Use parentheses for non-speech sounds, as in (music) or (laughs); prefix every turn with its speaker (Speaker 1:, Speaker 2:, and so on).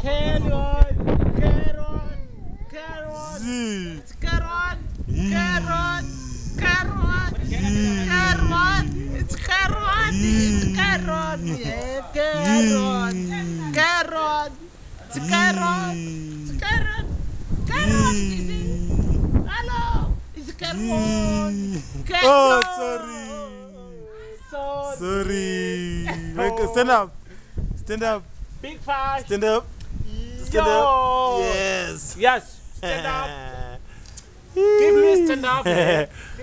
Speaker 1: Carrot, carrot, carrot.
Speaker 2: It's carrot, carrot, carrot, carrot. It's carrot, it's carrot. Yeah, carrot, it's carrot, it's carrot, Hello, it's carrot, carrot.
Speaker 1: Oh, sorry.
Speaker 2: Sorry. (laughs)
Speaker 1: stand up. Stand up.
Speaker 2: Big five.
Speaker 1: Stand up. Stand
Speaker 2: Yo.
Speaker 1: up. Yes.
Speaker 2: Yes. Stand up. (laughs) Give me a stand up. (laughs)